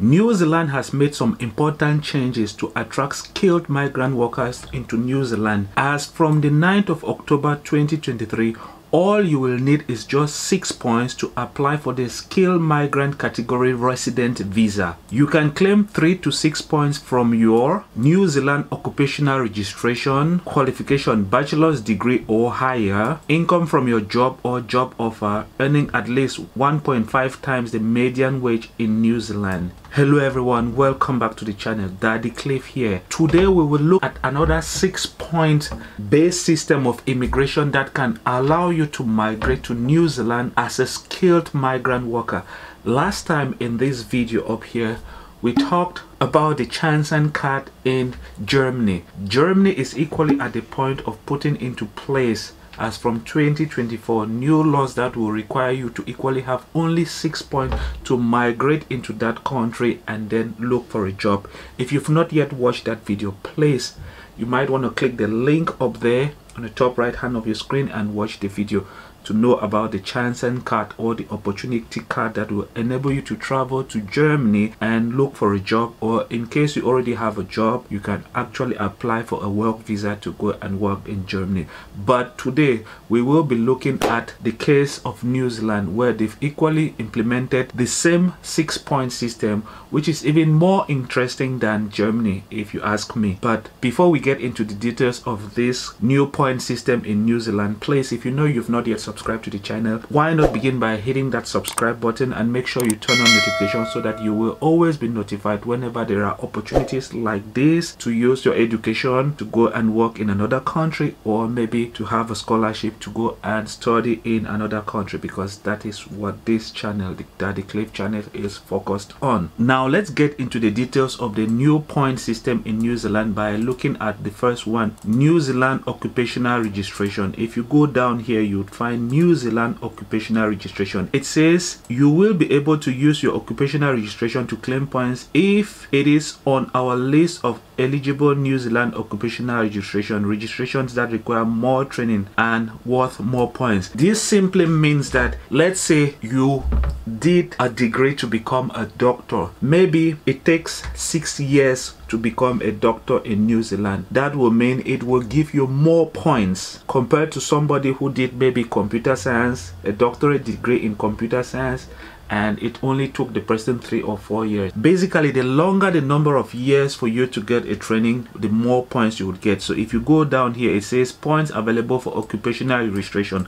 New Zealand has made some important changes to attract skilled migrant workers into New Zealand. As from the 9th of October 2023, all you will need is just 6 points to apply for the skilled migrant category resident visa. You can claim 3 to 6 points from your New Zealand occupational registration, qualification bachelor's degree or higher, income from your job or job offer, earning at least 1.5 times the median wage in New Zealand. Hello everyone, welcome back to the channel. Daddy Cliff here. Today we will look at another 6 point based system of immigration that can allow you to migrate to New Zealand as a skilled migrant worker. Last time in this video up here, we talked about the Chancen card in Germany. Germany is equally at the point of putting into place as from 2024 new laws that will require you to equally have only six points to migrate into that country and then look for a job. If you've not yet watched that video please you might want to click the link up there on the top right hand of your screen and watch the video to know about the Chancen card or the opportunity card that will enable you to travel to Germany and look for a job or in case you already have a job you can actually apply for a work visa to go and work in Germany. But today we will be looking at the case of New Zealand where they've equally implemented the same six point system which is even more interesting than Germany if you ask me. But before we get into the details of this new point system in New Zealand please if you know you've not yet subscribed to the channel. Why not begin by hitting that subscribe button and make sure you turn on notifications so that you will always be notified whenever there are opportunities like this to use your education to go and work in another country or maybe to have a scholarship to go and study in another country because that is what this channel the daddy cliff channel is focused on. Now let's get into the details of the new point system in new zealand by looking at the first one new zealand occupational registration. If you go down here you'd find New Zealand occupational registration. It says you will be able to use your occupational registration to claim points if it is on our list of eligible New Zealand occupational registration registrations that require more training and worth more points. This simply means that let's say you did a degree to become a doctor. Maybe it takes six years to become a doctor in New Zealand. That will mean it will give you more points compared to somebody who did maybe computer science, a doctorate degree in computer science, and it only took the person three or four years. Basically the longer the number of years for you to get a training the more points you would get. So if you go down here it says points available for occupational registration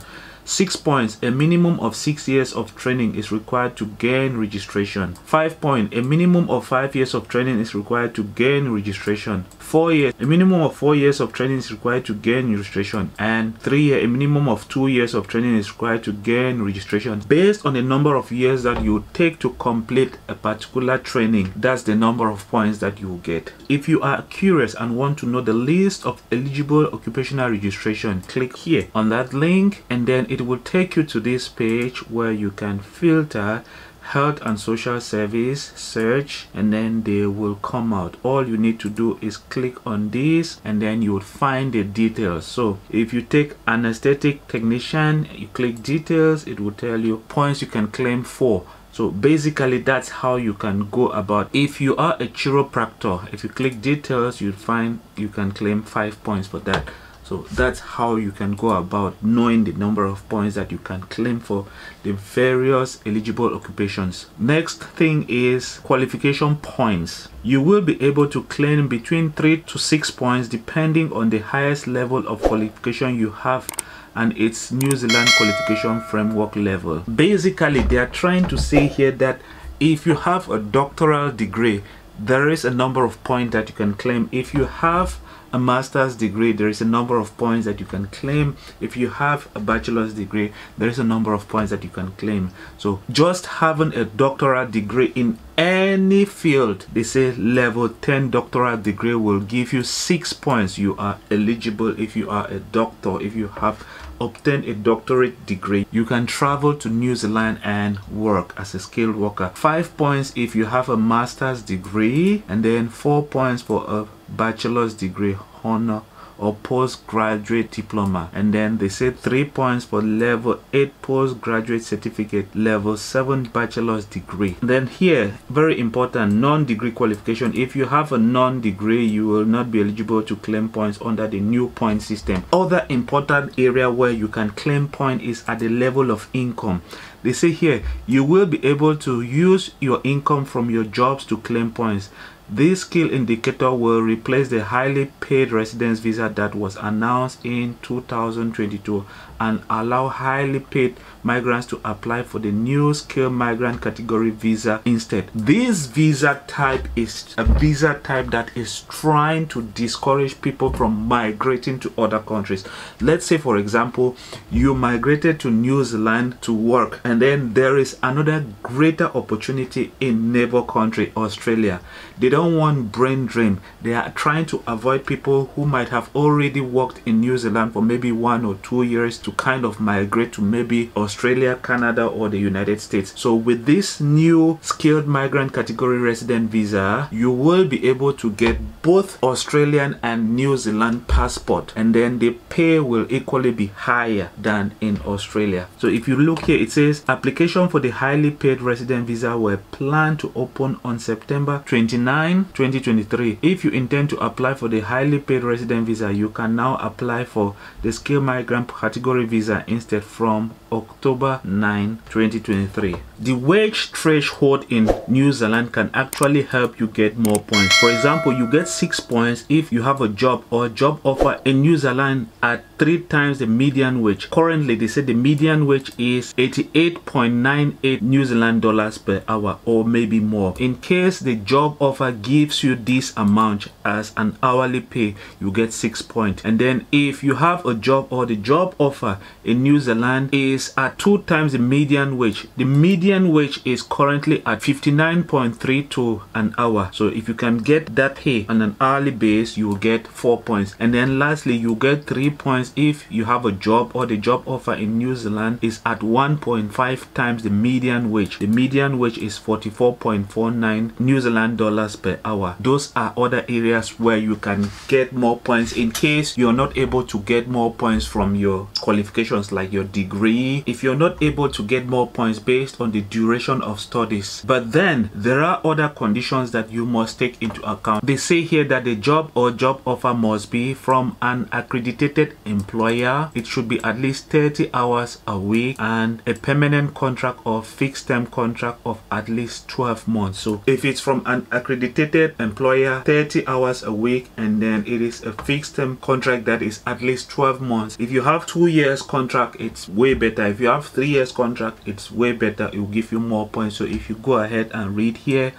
Six points, a minimum of six years of training is required to gain registration. Five points, a minimum of five years of training is required to gain registration. Four years, a minimum of four years of training is required to gain registration. And three years, a minimum of two years of training is required to gain registration. Based on the number of years that you take to complete a particular training, that's the number of points that you will get. If you are curious and want to know the list of eligible occupational registration, click here on that link and then it will take you to this page where you can filter health and social service search and then they will come out. All you need to do is click on this and then you will find the details. So if you take anesthetic technician you click details it will tell you points you can claim for. So basically that's how you can go about. If you are a chiropractor if you click details you'll find you can claim five points for that so that's how you can go about knowing the number of points that you can claim for the various eligible occupations next thing is qualification points you will be able to claim between three to six points depending on the highest level of qualification you have and its New Zealand qualification framework level. Basically, they are trying to say here that if you have a doctoral degree, there is a number of points that you can claim. If you have a master's degree there is a number of points that you can claim. If you have a bachelor's degree there is a number of points that you can claim. So just having a doctoral degree in any field they say level 10 doctoral degree will give you six points. You are eligible if you are a doctor. If you have obtained a doctorate degree you can travel to new zealand and work as a skilled worker. Five points if you have a master's degree and then four points for a bachelor's degree honor or postgraduate diploma. And then they say three points for level 8 postgraduate certificate level 7 bachelor's degree. Then here very important non-degree qualification. If you have a non-degree you will not be eligible to claim points under the new point system. Other important area where you can claim point is at the level of income. They say here you will be able to use your income from your jobs to claim points this skill indicator will replace the highly paid residence visa that was announced in 2022 and allow highly paid migrants to apply for the new skilled migrant category visa instead. This visa type is a visa type that is trying to discourage people from migrating to other countries. Let's say, for example, you migrated to New Zealand to work, and then there is another greater opportunity in neighbor country, Australia. They don't want brain drain. They are trying to avoid people who might have already worked in New Zealand for maybe one or two years to kind of migrate to maybe Australia, Canada, or the United States. So with this new skilled migrant category resident visa, you will be able to get both Australian and New Zealand passport and then the pay will equally be higher than in Australia. So if you look here, it says application for the highly paid resident visa were planned to open on September 29, 2023. If you intend to apply for the highly paid resident visa, you can now apply for the skilled migrant category visa instead from October 9, 2023. The wage threshold in New Zealand can actually help you get more points. For example, you get 6 points if you have a job or job offer in New Zealand at 3 times the median wage. Currently, they say the median wage is 88.98 New Zealand dollars per hour or maybe more. In case the job offer gives you this amount as an hourly pay, you get 6 points. And then if you have a job or the job offer in New Zealand is at 2 times the median wage. The median wage is currently at 59.32 an hour. So if you can get that pay on an hourly base, you will get 4 points. And then lastly, you get 3 points if you have a job or the job offer in New Zealand is at 1.5 times the median wage. The median wage is 44.49 New Zealand dollars per hour. Those are other areas where you can get more points in case you're not able to get more points from your qualifications like your degree. If you're not able to get more points based on the duration of studies. But then there are other conditions that you must take into account. They say here that the job or job offer must be from an accredited employer. It should be at least 30 hours a week and a permanent contract or fixed term contract of at least 12 months. So if it's from an accredited employer, 30 hours a week and then it is a fixed term contract that is at least 12 months. If you have two years contract, it's way better. If you have three years contract, it's way better. It will give you more points. So if you go ahead and read here,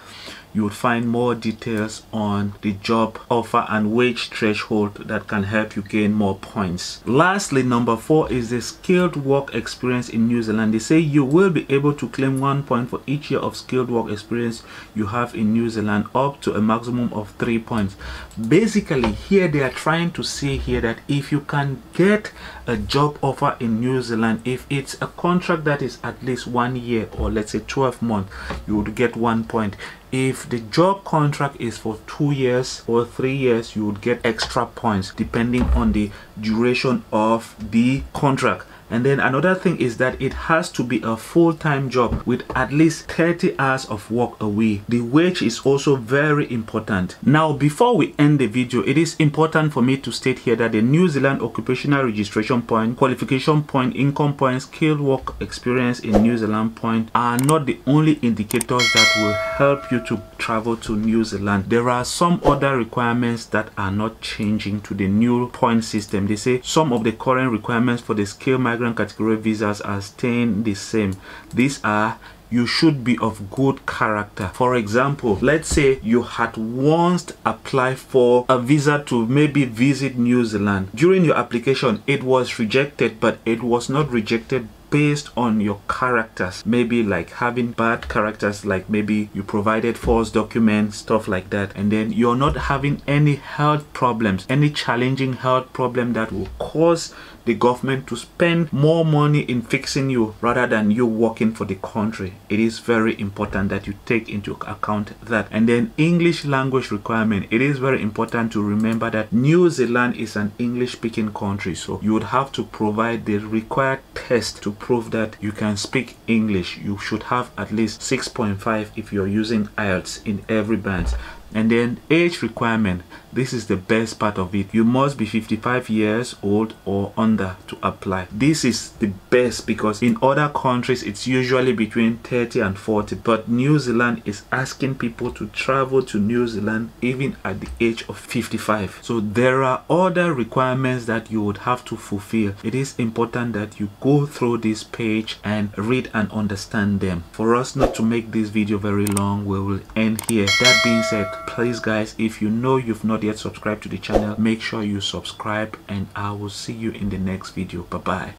you would find more details on the job offer and wage threshold that can help you gain more points. Lastly, number four is the skilled work experience in New Zealand. They say you will be able to claim one point for each year of skilled work experience you have in New Zealand up to a maximum of three points. Basically, here they are trying to say here that if you can get a job offer in New Zealand, if it's a contract that is at least one year or let's say 12 months, you would get one point if the job contract is for two years or three years you would get extra points depending on the duration of the contract and then another thing is that it has to be a full-time job with at least 30 hours of work a week. The wage is also very important. Now, before we end the video, it is important for me to state here that the New Zealand Occupational Registration Point, Qualification Point, Income Point, Skilled Work Experience in New Zealand Point are not the only indicators that will help you to travel to New Zealand. There are some other requirements that are not changing to the new point system. They say some of the current requirements for the skilled migrant category visas are staying the same. These are you should be of good character. For example, let's say you had once applied for a visa to maybe visit New Zealand. During your application, it was rejected, but it was not rejected based on your characters maybe like having bad characters like maybe you provided false documents stuff like that and then you're not having any health problems any challenging health problem that will cause the government to spend more money in fixing you rather than you working for the country. It is very important that you take into account that. And then English language requirement. It is very important to remember that New Zealand is an English speaking country. So you would have to provide the required test to prove that you can speak English. You should have at least 6.5 if you're using IELTS in every band and then age requirement this is the best part of it. You must be 55 years old or under to apply. This is the best because in other countries it's usually between 30 and 40 but new zealand is asking people to travel to new zealand even at the age of 55 so there are other requirements that you would have to fulfill. It is important that you go through this page and read and understand them. For us not to make this video very long we will end here. That being said please guys if you know you've yet subscribed to the channel. Make sure you subscribe and i will see you in the next video. Bye bye